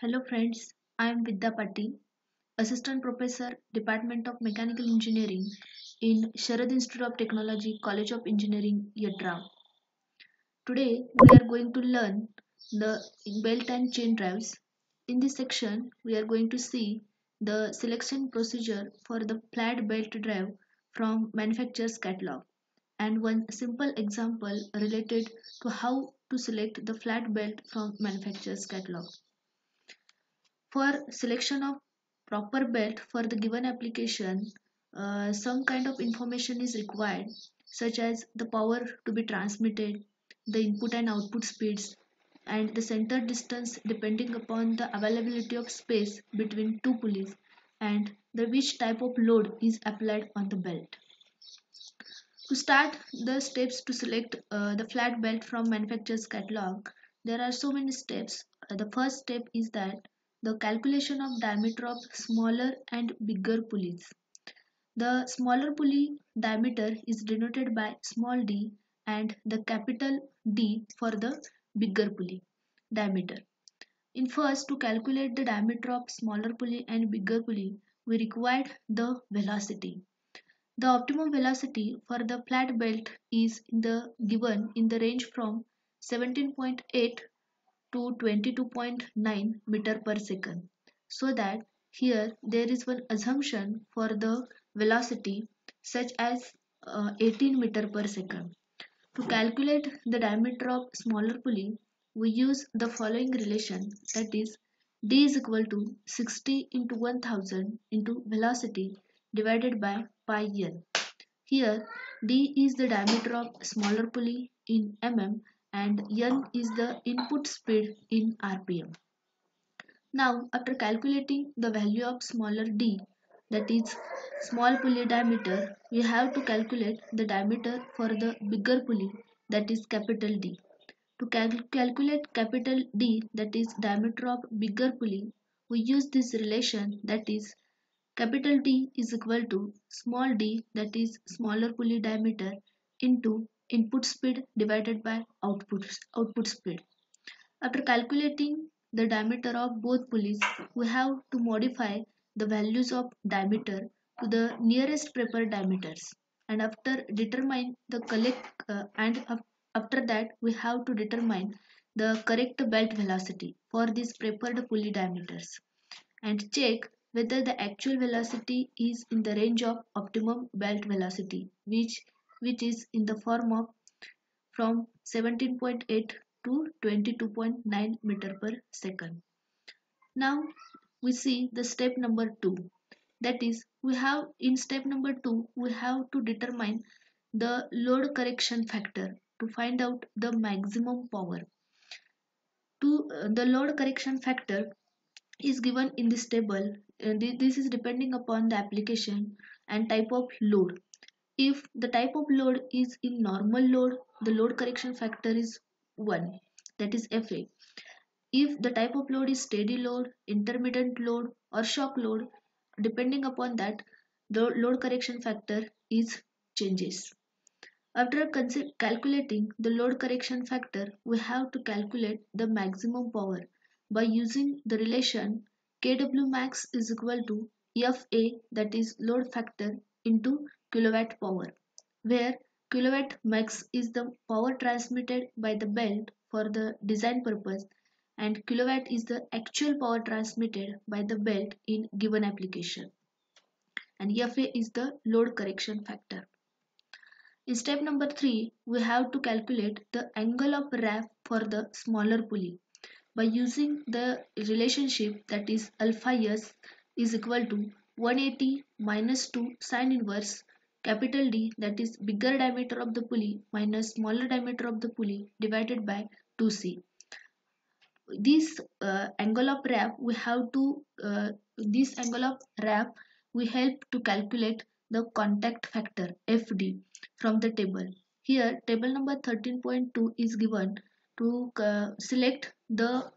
Hello friends, I am Vidya Patil, Assistant Professor, Department of Mechanical Engineering in Sharad Institute of Technology, College of Engineering, Yadrav. Today we are going to learn the belt and chain drives. In this section, we are going to see the selection procedure for the flat belt drive from manufacturer's catalog and one simple example related to how to select the flat belt from manufacturer's catalog. For selection of proper belt for the given application, uh, some kind of information is required such as the power to be transmitted, the input and output speeds, and the center distance depending upon the availability of space between two pulleys and the which type of load is applied on the belt. To start the steps to select uh, the flat belt from manufacturer's catalog, there are so many steps. Uh, the first step is that the calculation of diameter of smaller and bigger pulleys. The smaller pulley diameter is denoted by small d and the capital D for the bigger pulley diameter. In first, to calculate the diameter of smaller pulley and bigger pulley, we required the velocity. The optimum velocity for the flat belt is in the given in the range from 17.8 to 22.9 meter per second. So that here there is one assumption for the velocity such as uh, 18 meter per second. To calculate the diameter of smaller pulley we use the following relation that is d is equal to 60 into 1000 into velocity divided by pi n. Here d is the diameter of smaller pulley in mm and n is the input speed in rpm. Now after calculating the value of smaller d that is small pulley diameter we have to calculate the diameter for the bigger pulley that is capital D. To cal calculate capital D that is diameter of bigger pulley we use this relation that is capital D is equal to small d that is smaller pulley diameter into input speed divided by output, output speed. After calculating the diameter of both pulleys, we have to modify the values of diameter to the nearest preferred diameters. And after determine the collect uh, and after that we have to determine the correct belt velocity for these prepared pulley diameters and check whether the actual velocity is in the range of optimum belt velocity which which is in the form of from 17.8 to 22.9 meter per second. Now we see the step number 2 that is we have in step number 2 we have to determine the load correction factor to find out the maximum power. To uh, the load correction factor is given in this table. Uh, this is depending upon the application and type of load if the type of load is in normal load, the load correction factor is 1, that is FA. If the type of load is steady load, intermittent load or shock load, depending upon that, the load correction factor is changes. After calculating the load correction factor, we have to calculate the maximum power by using the relation Kw max is equal to FA that is load factor into kilowatt power where kilowatt max is the power transmitted by the belt for the design purpose and kilowatt is the actual power transmitted by the belt in given application and FA is the load correction factor. In step number 3, we have to calculate the angle of wrap for the smaller pulley by using the relationship that is alpha s is equal to 180 minus 2 sine inverse capital D that is bigger diameter of the pulley minus smaller diameter of the pulley divided by 2c. This uh, angle of wrap we have to uh, this angle of wrap we help to calculate the contact factor FD from the table. Here table number 13.2 is given to uh, select the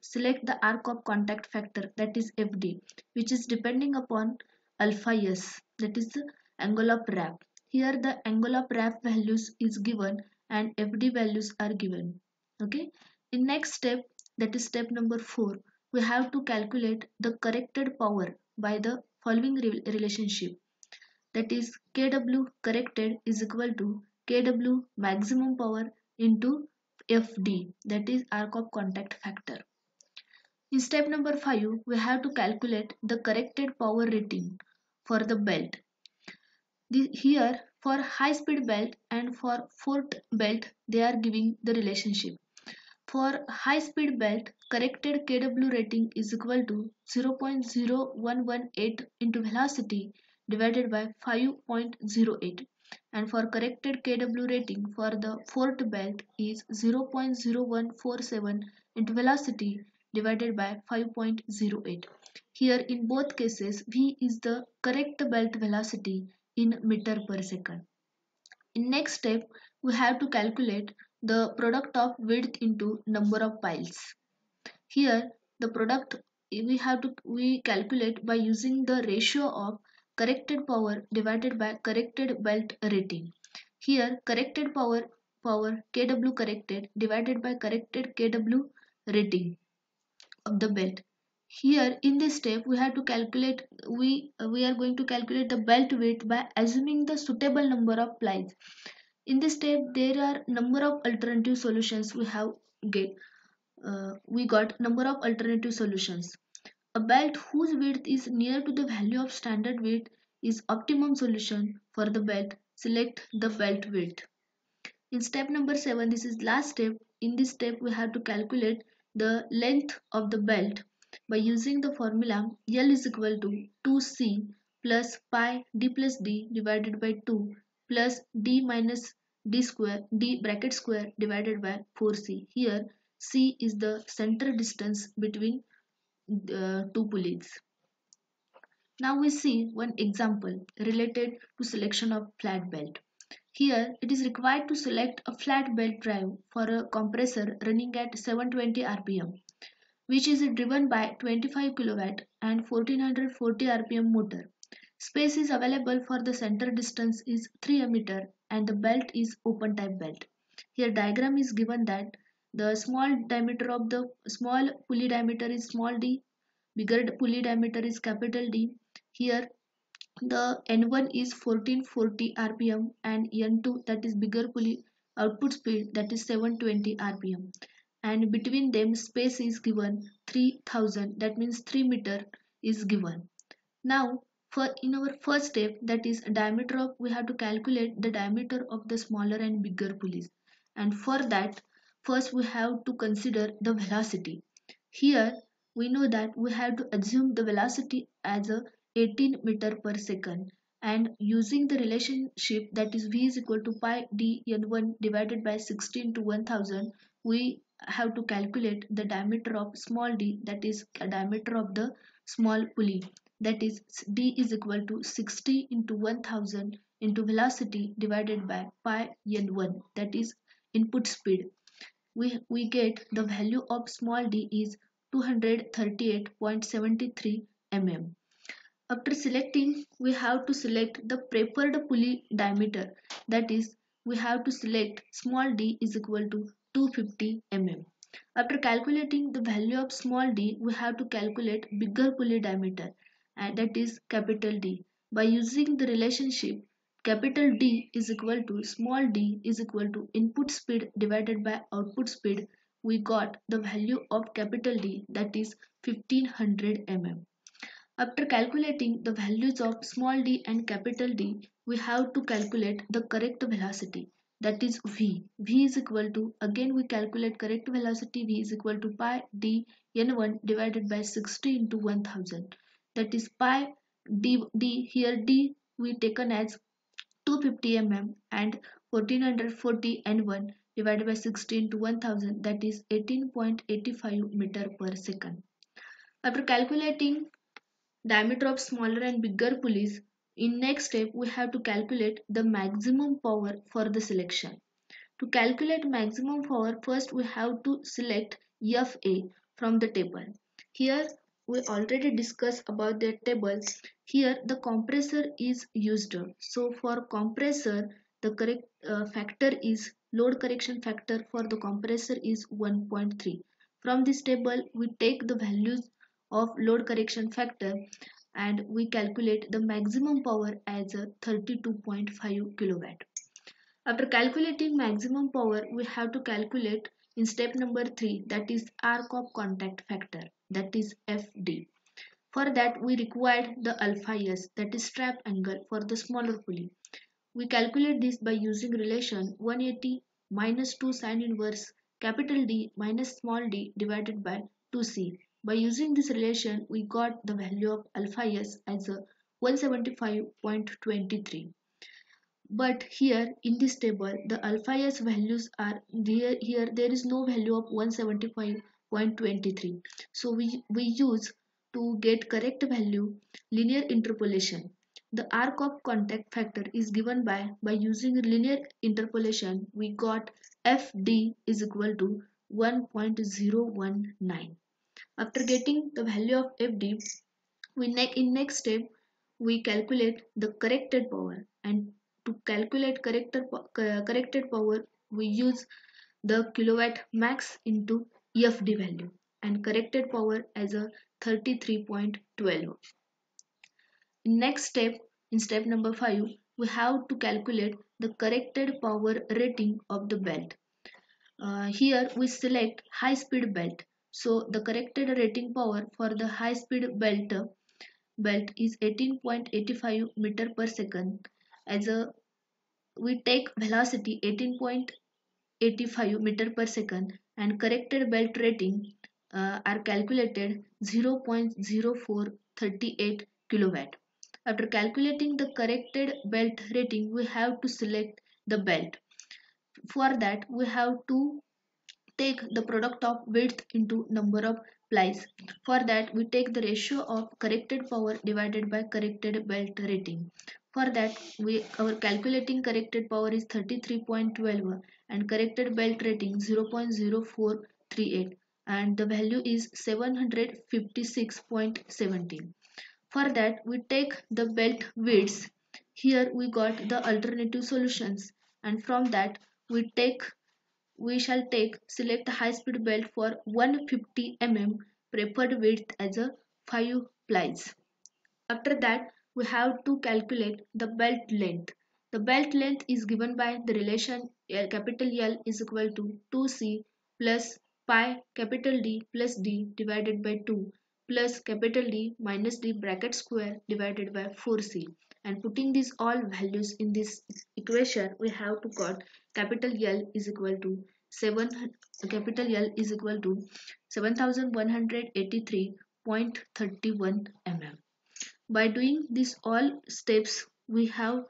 select the arc of contact factor that is FD which is depending upon alpha s that is the angle of wrap. Here the angle of wrap values is given and FD values are given. Okay. In next step that is step number 4 we have to calculate the corrected power by the following re relationship that is kw corrected is equal to kw maximum power into fd that is arc of contact factor in step number 5 we have to calculate the corrected power rating for the belt here for high speed belt and for fort belt they are giving the relationship for high speed belt corrected kw rating is equal to 0.0118 into velocity divided by 5.08 and for corrected kW rating for the fort belt is 0.0147 into velocity divided by 5.08. Here in both cases V is the correct belt velocity in meter per second. In next step we have to calculate the product of width into number of plies. Here the product we have to we calculate by using the ratio of corrected power divided by corrected belt rating. Here corrected power power kW corrected divided by corrected kW rating of the belt. Here in this step we have to calculate we we are going to calculate the belt width by assuming the suitable number of plies. In this step there are number of alternative solutions we have get uh, we got number of alternative solutions. A belt whose width is near to the value of standard width is optimum solution for the belt. Select the belt width. In step number 7, this is last step. In this step, we have to calculate the length of the belt by using the formula L is equal to 2C plus pi d plus d divided by 2 plus d minus d square d bracket square divided by 4c. Here c is the center distance between uh, two pulleys. Now we see one example related to selection of flat belt. Here it is required to select a flat belt drive for a compressor running at 720 rpm which is driven by 25 kW and 1440 rpm motor. Space is available for the center distance is 3 meter and the belt is open type belt. Here diagram is given that the small diameter of the small pulley diameter is small d, bigger pulley diameter is capital D. Here the N1 is 1440 rpm and N2 that is bigger pulley output speed that is 720 rpm and between them space is given 3000 that means 3 meter is given. Now for in our first step that is diameter of we have to calculate the diameter of the smaller and bigger pulleys and for that First, we have to consider the velocity. Here, we know that we have to assume the velocity as a 18 meter per second and using the relationship that is v is equal to pi d n1 divided by 16 to 1000 we have to calculate the diameter of small d that is diameter of the small pulley that is d is equal to 60 into 1000 into velocity divided by pi n1 that is input speed we, we get the value of small d is 238.73 mm. After selecting, we have to select the preferred pulley diameter. That is, we have to select small d is equal to 250 mm. After calculating the value of small d, we have to calculate bigger pulley diameter and that is capital D. By using the relationship Capital D is equal to small d is equal to input speed divided by output speed. We got the value of capital D that is 1500 mm. After calculating the values of small d and capital D, we have to calculate the correct velocity that is v. v is equal to again we calculate correct velocity v is equal to pi d n1 divided by 60 into 1000 that is pi d, d here d we taken as 250 mm and 1440 N1 divided by 16 to 1000 that is 18.85 meter per second. After calculating diameter of smaller and bigger pulleys, in next step we have to calculate the maximum power for the selection. To calculate maximum power first we have to select FA from the table. Here we already discussed about the table here the compressor is used so for compressor the correct uh, factor is load correction factor for the compressor is 1.3 From this table, we take the values of load correction factor and we calculate the maximum power as a 32.5 kilowatt. After calculating maximum power, we have to calculate in step number 3 that is arc of contact factor that is FD. For that we required the alpha s that is wrap angle for the smaller pulley. We calculate this by using relation 180 minus 2 sine inverse capital D minus small d divided by 2c. By using this relation we got the value of alpha s as 175.23 but here in this table the alpha s values are there here there is no value of 175.23 so we we use to get correct value linear interpolation. The arc of contact factor is given by by using linear interpolation we got fd is equal to 1.019 after getting the value of fd we ne in next step we calculate the corrected power and to calculate corrected, corrected power, we use the kilowatt max into EFD value and corrected power as a 33.12. Next step, in step number 5, we have to calculate the corrected power rating of the belt. Uh, here we select high speed belt. So the corrected rating power for the high speed belt belt is 18.85 meter per second as a we take velocity 18.85 meter per second and corrected belt rating uh, are calculated 0.0438 kilowatt. After calculating the corrected belt rating, we have to select the belt. For that, we have to take the product of width into number of plies. For that, we take the ratio of corrected power divided by corrected belt rating. For that, we our calculating corrected power is 33.12 and corrected belt rating 0.0438 and the value is 756.17. For that, we take the belt widths. Here we got the alternative solutions and from that we take we shall take select the high speed belt for 150 mm preferred width as a 5 plies. After that we have to calculate the belt length. The belt length is given by the relation L, capital L is equal to 2C plus pi capital D plus D divided by 2 plus capital D minus D bracket square divided by 4C and putting these all values in this equation we have to got capital L is equal to 7 capital L is equal to 7183.31 mm by doing these all steps we have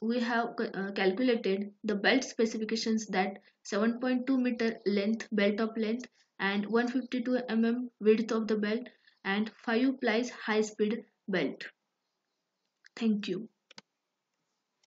we have uh, calculated the belt specifications that 7.2 meter length belt of length and 152 mm width of the belt and 5 plies high speed belt thank you